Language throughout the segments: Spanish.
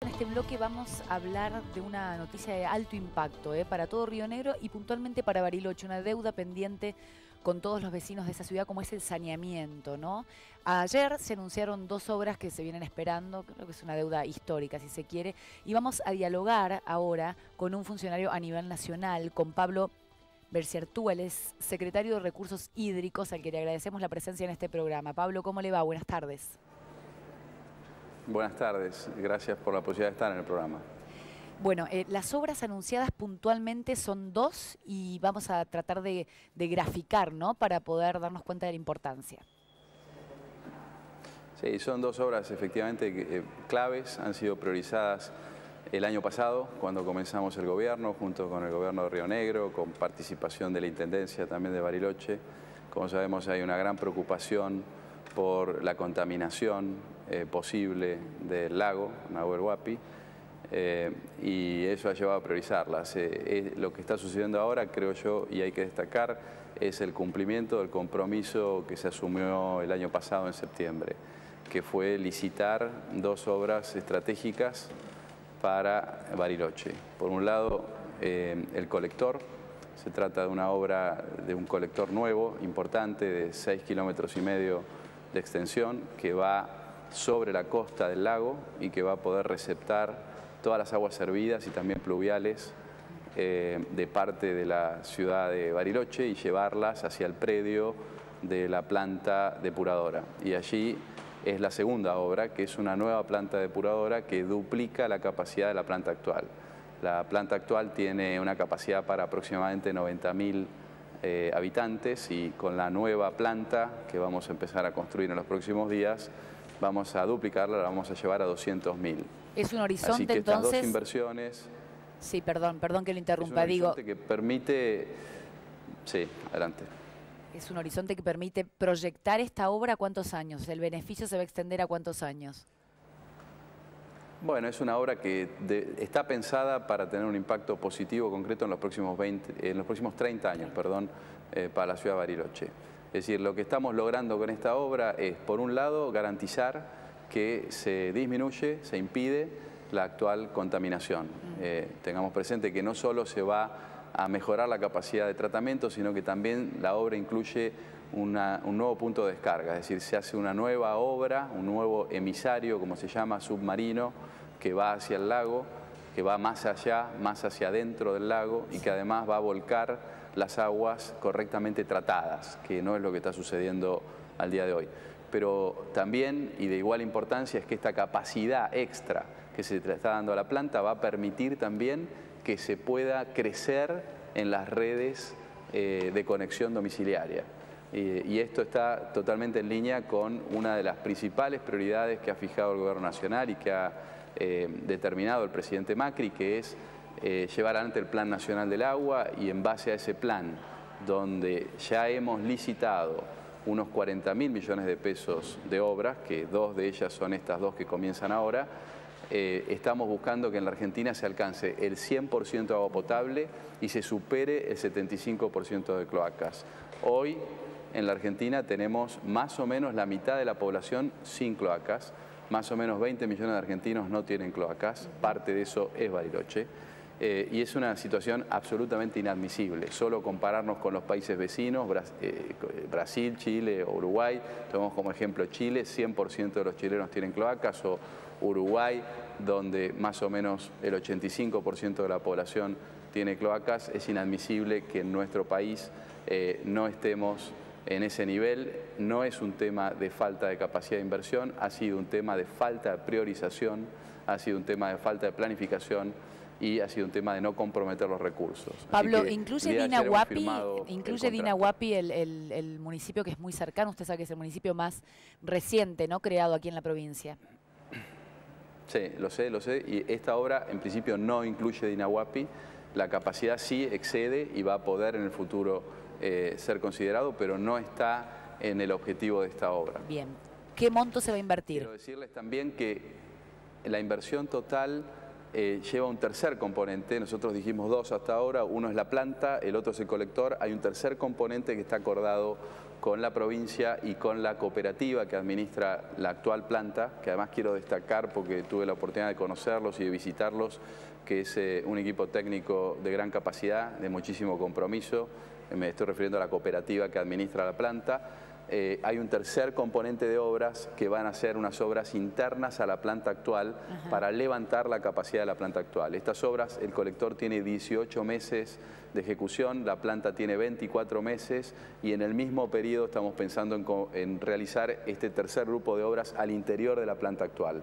En este bloque vamos a hablar de una noticia de alto impacto ¿eh? para todo Río Negro y puntualmente para Bariloche, una deuda pendiente con todos los vecinos de esa ciudad como es el saneamiento, ¿no? Ayer se anunciaron dos obras que se vienen esperando, creo que es una deuda histórica si se quiere, y vamos a dialogar ahora con un funcionario a nivel nacional, con Pablo es secretario de Recursos Hídricos, al que le agradecemos la presencia en este programa. Pablo, ¿cómo le va? Buenas tardes. Buenas tardes, gracias por la posibilidad de estar en el programa. Bueno, eh, las obras anunciadas puntualmente son dos y vamos a tratar de, graficar, ¿no? Para poder darnos cuenta de la importancia. Sí, son dos obras efectivamente eh, claves, han sido priorizadas el año pasado, cuando comenzamos el gobierno, junto con el gobierno de Río Negro, con participación de la Intendencia también de Bariloche. Como sabemos hay una gran preocupación por la contaminación eh, posible del lago, Nahuel Huapi, eh, y eso ha llevado a priorizarlas. Eh, lo que está sucediendo ahora, creo yo, y hay que destacar, es el cumplimiento del compromiso que se asumió el año pasado en septiembre, que fue licitar dos obras estratégicas para Bariloche. Por un lado, el colector, se trata de una obra de un colector nuevo, importante, de 6 kilómetros y medio de extensión que va sobre la costa del lago y que va a poder receptar todas las aguas servidas y también pluviales eh, de parte de la ciudad de Bariloche y llevarlas hacia el predio de la planta depuradora. Y allí es la segunda obra, que es una nueva planta depuradora que duplica la capacidad de la planta actual. La planta actual tiene una capacidad para aproximadamente 90.000 eh, habitantes y con la nueva planta que vamos a empezar a construir en los próximos días, vamos a duplicarla, la vamos a llevar a 200.000. Es un horizonte Así que entonces... Estas dos inversiones... Sí, perdón, perdón que lo interrumpa. Es un horizonte que permite... Sí, adelante. Es un horizonte que permite proyectar esta obra a cuántos años, el beneficio se va a extender a cuántos años. Bueno, es una obra que está pensada para tener un impacto positivo concreto en los próximos, 20, en los próximos 30 años perdón, eh, para la ciudad de Bariloche. Es decir, lo que estamos logrando con esta obra es, por un lado, garantizar que se disminuye, se impide la actual contaminación. Eh, tengamos presente que no solo se va a mejorar la capacidad de tratamiento, sino que también la obra incluye un nuevo punto de descarga, es decir, se hace una nueva obra, un nuevo emisario, como se llama, submarino, que va hacia el lago, que va más allá, más hacia adentro del lago y que además va a volcar las aguas correctamente tratadas, que no es lo que está sucediendo al día de hoy. Pero también, y de igual importancia, es que esta capacidad extra que se está dando a la planta va a permitir también que se pueda crecer en las redes eh, de conexión domiciliaria y esto está totalmente en línea con una de las principales prioridades que ha fijado el Gobierno Nacional y que ha eh, determinado el presidente Macri, que es eh, llevar adelante el Plan Nacional del Agua y en base a ese plan, donde ya hemos licitado unos 40 mil millones de pesos de obras, que dos de ellas son estas dos que comienzan ahora, eh, estamos buscando que en la Argentina se alcance el 100% de agua potable y se supere el 75% de cloacas. Hoy en la Argentina tenemos más o menos la mitad de la población sin cloacas, más o menos 20 millones de argentinos no tienen cloacas, parte de eso es Bariloche. Eh, y es una situación absolutamente inadmisible. Solo compararnos con los países vecinos, eh, Brasil, Chile o Uruguay, tomamos como ejemplo Chile, 100% de los chilenos tienen cloacas, o Uruguay, donde más o menos el 85% de la población tiene cloacas, es inadmisible que en nuestro país eh, no estemos en ese nivel. No es un tema de falta de capacidad de inversión, ha sido un tema de falta de priorización, ha sido un tema de falta de planificación y ha sido un tema de no comprometer los recursos. Pablo, incluye Dinahuapi, incluye Dinahuapi el, el, municipio que es muy cercano, usted sabe que es el municipio más reciente, ¿no? Creado aquí en la provincia. Sí, lo sé, lo sé, y esta obra en principio no incluye Dinahuapi, la capacidad sí excede y va a poder en el futuro eh, ser considerado, pero no está en el objetivo de esta obra. Bien. ¿Qué monto se va a invertir? Quiero decirles también que la inversión total eh, lleva un tercer componente, nosotros dijimos dos hasta ahora, uno es la planta, el otro es el colector, hay un tercer componente que está acordado con la provincia y con la cooperativa que administra la actual planta, que además quiero destacar porque tuve la oportunidad de conocerlos y de visitarlos, que es eh, un equipo técnico de gran capacidad, de muchísimo compromiso. Me estoy refiriendo a la cooperativa que administra la planta eh, hay un tercer componente de obras que van a ser unas obras internas a la planta actual para levantar la capacidad de la planta actual. Estas obras, el colector tiene 18 meses de ejecución, la planta tiene 24 meses y en el mismo periodo estamos pensando en realizar este tercer grupo de obras al interior de la planta actual.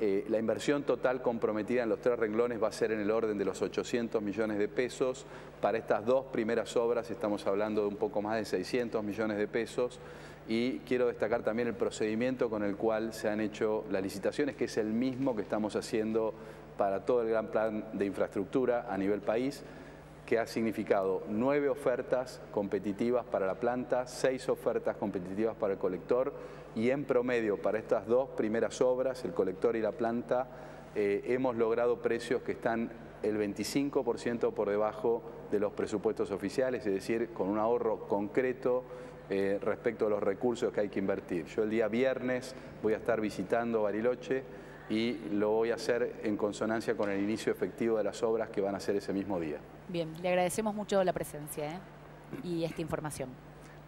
Eh, la inversión total comprometida en los tres renglones va a ser en el orden de los 800 millones de pesos. Para estas dos primeras obras estamos hablando de un poco más de 600 millones de pesos. Y quiero destacar también el procedimiento con el cual se han hecho las licitaciones, que es el mismo que estamos haciendo para todo el gran plan de infraestructura a nivel país que ha significado nueve ofertas competitivas para la planta, seis ofertas competitivas para el colector y en promedio para estas dos primeras obras, el colector y la planta, eh, hemos logrado precios que están el 25% por debajo de los presupuestos oficiales, es decir, con un ahorro concreto eh, respecto a los recursos que hay que invertir. Yo el día viernes voy a estar visitando Bariloche y lo voy a hacer en consonancia con el inicio efectivo de las obras que van a ser ese mismo día. Bien, le agradecemos mucho la presencia ¿eh? y esta información.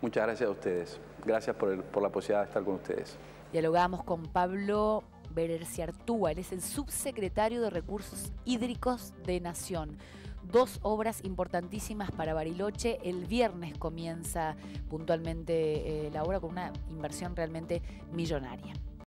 Muchas gracias a ustedes. Gracias por, la posibilidad de estar con ustedes. Dialogamos con Pablo Bererciartúa, él es el subsecretario de Recursos Hídricos de Nación. Dos obras importantísimas para Bariloche. El viernes comienza puntualmente eh, la obra con una inversión realmente millonaria.